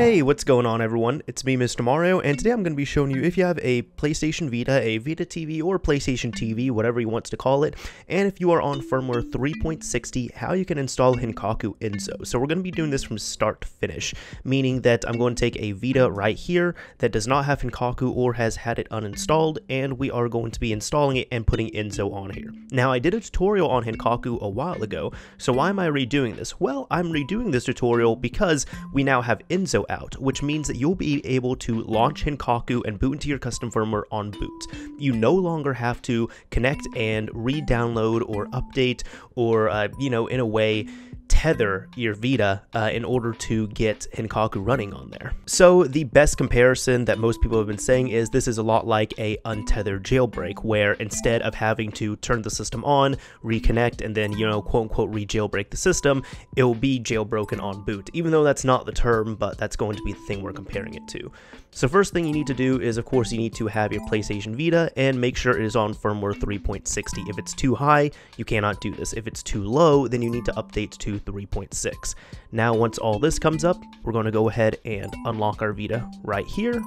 Hey, what's going on everyone? It's me, Mr. Mario, and today I'm going to be showing you if you have a PlayStation Vita, a Vita TV, or PlayStation TV, whatever you want to call it, and if you are on firmware 3.60, how you can install HENkaku Ensō. So we're going to be doing this from start to finish, meaning that I'm going to take a Vita right here that does not have HENkaku or has had it uninstalled, and we are going to be installing it and putting Ensō on here. Now, I did a tutorial on HENkaku a while ago, so why am I redoing this? Well, I'm redoing this tutorial because we now have Ensō out, which means that you'll be able to launch HENkaku and boot into your custom firmware on boot. You no longer have to connect and re-download or update or, uh, you know, in a way, tether your Vita uh, in order to get HENkaku running on there. So the best comparison that most people have been saying is this is a lot like a untethered jailbreak, where instead of having to turn the system on, reconnect, and then, you know, quote unquote re-jailbreak the system, it will be jailbroken on boot, even though that's not the term, but that's going to be the thing we're comparing it to. So first thing you need to do is, of course, you need to have your PlayStation Vita and make sure it is on firmware 3.60. If it's too high, you cannot do this. If it's too low, then you need to update to 3.6. Now, once all this comes up, we're going to go ahead and unlock our Vita right here.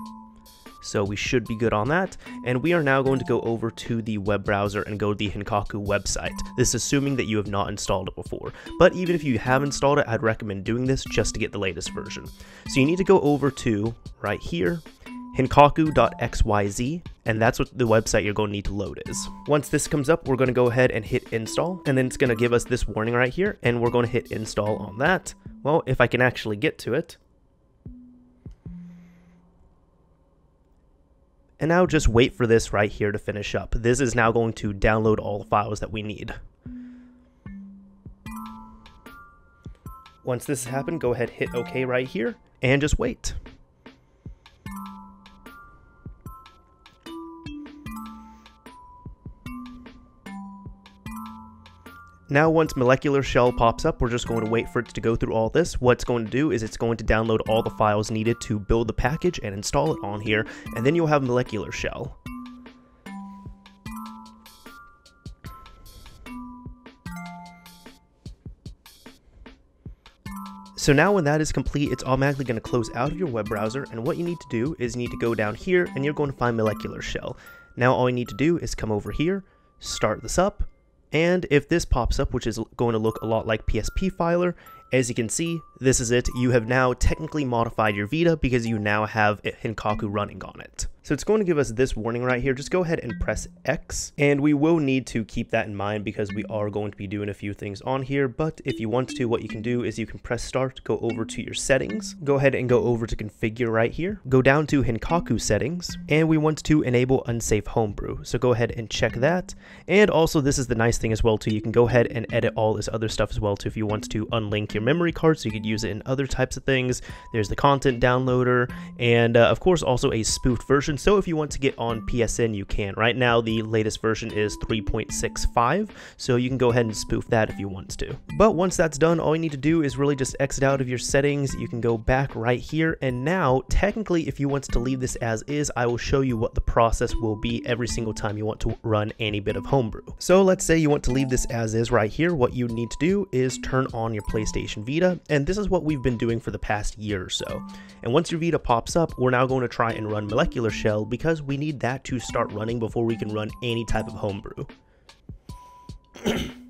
So we should be good on that. And we are now going to go over to the web browser and go to the HENkaku website. This is assuming that you have not installed it before. But even if you have installed it, I'd recommend doing this just to get the latest version. So you need to go over to right here, henkaku.xyz, and that's what the website you're going to need to load is. Once this comes up, we're going to go ahead and hit install, and then it's going to give us this warning right here, and we're going to hit install on that. Well, if I can actually get to it, And now just wait for this right here to finish up. This is now going to download all the files that we need. Once this has happened, go ahead hit OK right here and just wait. Now once molecular shell pops up, we're just going to wait for it to go through all this. What it's going to do is it's going to download all the files needed to build the package and install it on here, and then you'll have molecular shell. So now when that is complete, it's automatically going to close out of your web browser, and what you need to do is you need to go down here, and you're going to find molecular shell. Now all you need to do is come over here, start this up, and if this pops up, which is going to look a lot like PSP Filer, as you can see, this is it. You have now technically modified your Vita because you now have HENkaku running on it. So it's going to give us this warning right here. Just go ahead and press X. And we will need to keep that in mind because we are going to be doing a few things on here. But if you want to, what you can do is you can press start, go over to your settings, go ahead and go over to configure right here, go down to HENkaku settings, and we want to enable unsafe homebrew. So go ahead and check that. And also this is the nice thing as well too. You can go ahead and edit all this other stuff as well too if you want to unlink your memory card so you could use it in other types of things. There's the content downloader and uh, of course also a spoofed version version. So if you want to get on PSN, you can. Right now, the latest version is 3.65, so you can go ahead and spoof that if you want to. But once that's done, all you need to do is really just exit out of your settings. You can go back right here, and now, technically, if you want to leave this as is, I will show you what the process will be every single time you want to run any bit of homebrew. So let's say you want to leave this as is right here. What you need to do is turn on your PlayStation Vita, and this is what we've been doing for the past year or so. And once your Vita pops up, we're now going to try and run Molecular shell because we need that to start running before we can run any type of homebrew.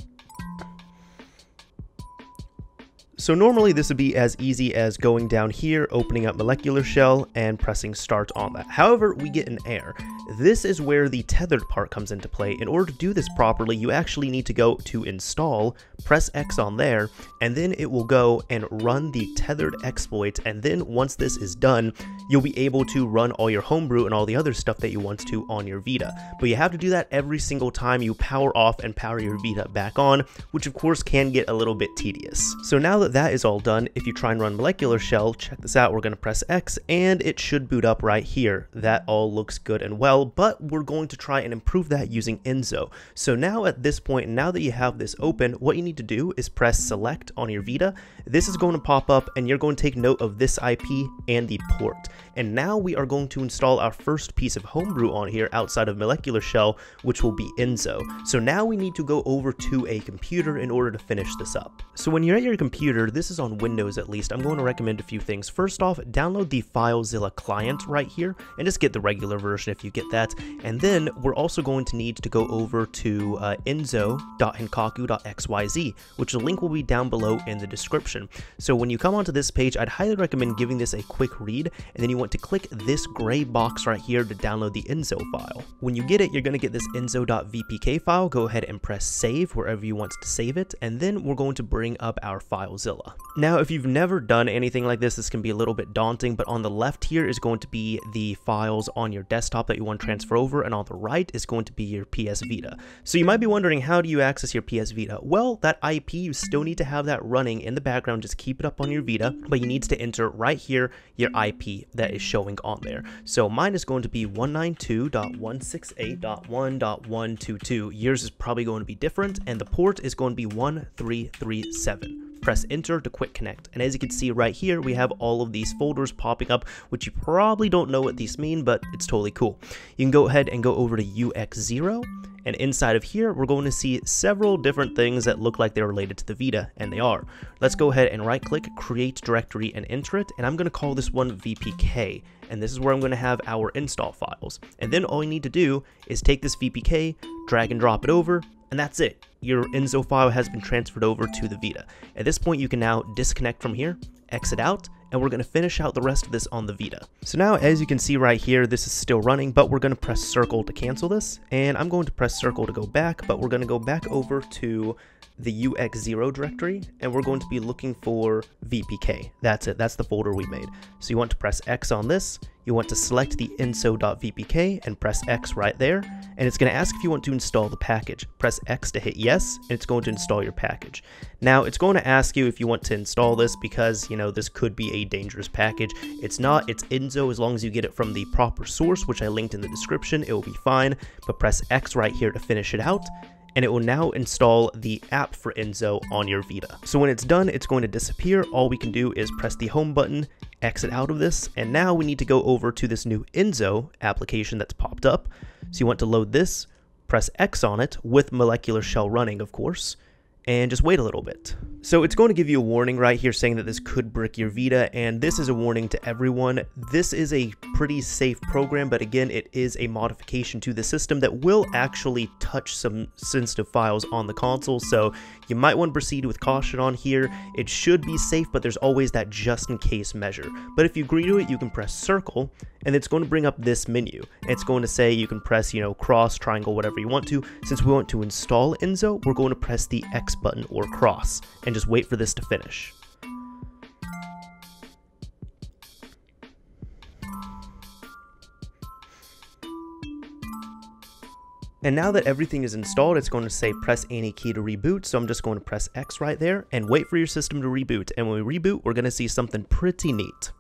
So normally this would be as easy as going down here, opening up molecular shell, and pressing start on that. However, we get an error. This is where the tethered part comes into play. In order to do this properly, you actually need to go to install, press X on there, and then it will go and run the tethered exploit, and then once this is done, you'll be able to run all your homebrew and all the other stuff that you want to on your Vita. But you have to do that every single time you power off and power your Vita back on, which of course can get a little bit tedious. So now that that is all done, if you try and run molecular shell, check this out, we're going to press X, and it should boot up right here. That all looks good and well, but we're going to try and improve that using Ensō. So now at this point, now that you have this open, what you need to do is press select on your Vita. This is going to pop up, and you're going to take note of this IP and the port. And now we are going to install our first piece of homebrew on here outside of Molecular Shell, which will be Ensō. So now we need to go over to a computer in order to finish this up. So when you're at your computer, reminder, this is on Windows at least. I'm going to recommend a few things. First off, download the FileZilla client right here and just get the regular version if you get that. And then we're also going to need to go over to uh, enso.henkaku.xyz, which the link will be down below in the description. So when you come onto this page, I'd highly recommend giving this a quick read, and then you want to click this gray box right here to download the Ensō file. When you get it, you're going to get this enso.vpk file. Go ahead and press save wherever you want to save it, and then we're going to bring up our FileZilla. Now, if you've never done anything like this, this can be a little bit daunting, but on the left here is going to be the files on your desktop that you want to transfer over, and on the right is going to be your PS Vita. So you might be wondering, how do you access your PS Vita? Well, that IP, you still need to have that running in the background, just keep it up on your Vita, but you need to enter right here your IP that is showing on there. So mine is going to be 192.168.1.122. Yours is probably going to be different, and the port is going to be 1337 press enter to quick connect. And as you can see right here, we have all of these folders popping up, which you probably don't know what these mean, but it's totally cool. You can go ahead and go over to UX0, and inside of here, we're going to see several different things that look like they're related to the Vita, and they are. Let's go ahead and right click, create directory, and enter it, and I'm going to call this one VPK, and this is where I'm going to have our install files. And then all you need to do is take this VPK, drag and drop it over, and that's it. Your Ensō file has been transferred over to the Vita. At this point, you can now disconnect from here, exit out, and we're going to finish out the rest of this on the Vita. So now, as you can see right here, this is still running, but we're going to press circle to cancel this, and I'm going to press circle to go back, but we're going to go back over to the UX0 directory, and we're going to be looking for VPK. That's it, that's the folder we made. So you want to press X on this, you want to select the enso.vpk and press X right there, and it's going to ask if you want to install the package. Press X to hit yes, and it's going to install your package. Now, it's going to ask you if you want to install this because, you know, this could be a dangerous package. It's not, it's Ensō as long as you get it from the proper source, which I linked in the description, it will be fine, but press X right here to finish it out, and it will now install the app for Ensō on your Vita. So when it's done, it's going to disappear. All we can do is press the home button, exit out of this, and now we need to go over to this new Ensō application that's popped up. So you want to load this, press X on it with molecular shell running, of course, and just wait a little bit. So it's going to give you a warning right here saying that this could brick your Vita, and this is a warning to everyone. This is a pretty safe program, but again, it is a modification to the system that will actually touch some sensitive files on the console, so you might want to proceed with caution on here. It should be safe, but there's always that just in case measure. But if you agree to it, you can press circle, and it's going to bring up this menu. It's going to say you can press, you know, cross, triangle, whatever you want to. Since we want to install Ensō, we're going to press the X button or cross, and just wait for this to finish. And now that everything is installed, it's going to say press any key to reboot. So I'm just going to press X right there and wait for your system to reboot. And when we reboot, we're going to see something pretty neat.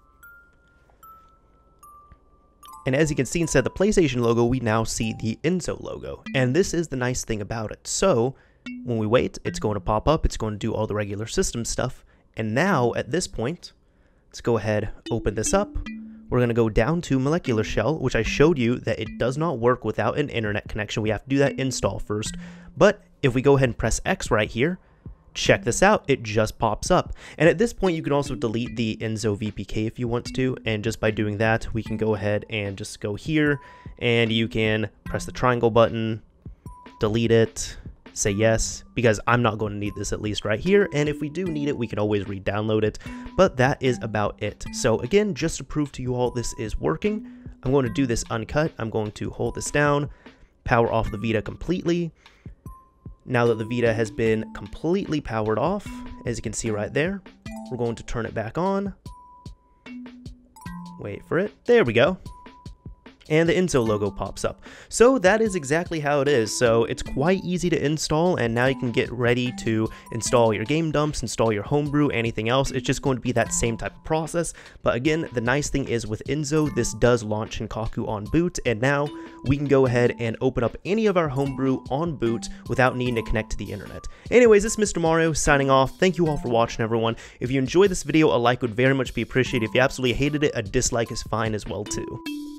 And as you can see instead of the PlayStation logo, we now see the Ensō logo. And this is the nice thing about it. So when we wait, it's going to pop up. It's going to do all the regular system stuff. And now at this point, let's go ahead, open this up we're going to go down to molecular shell, which I showed you that it does not work without an internet connection. We have to do that install first. But if we go ahead and press X right here, check this out, it just pops up. And at this point, you can also delete the Ensō VPK if you want to, and just by doing that, we can go ahead and just go here, and you can press the triangle button, delete it, say yes, because I'm not going to need this at least right here, and if we do need it, we can always re-download it, but that is about it. So again, just to prove to you all this is working, I'm going to do this uncut, I'm going to hold this down, power off the Vita completely. Now that the Vita has been completely powered off, as you can see right there, we're going to turn it back on. Wait for it. There we go and the Ensō logo pops up. So that is exactly how it is. So it's quite easy to install and now you can get ready to install your game dumps, install your homebrew, anything else. It's just going to be that same type of process. But again, the nice thing is with Ensō, this does launch Henkaku on boot and now we can go ahead and open up any of our homebrew on boot without needing to connect to the internet. Anyways, this is Mr. Mario signing off. Thank you all for watching everyone. If you enjoyed this video, a like would very much be appreciated. If you absolutely hated it, a dislike is fine as well too.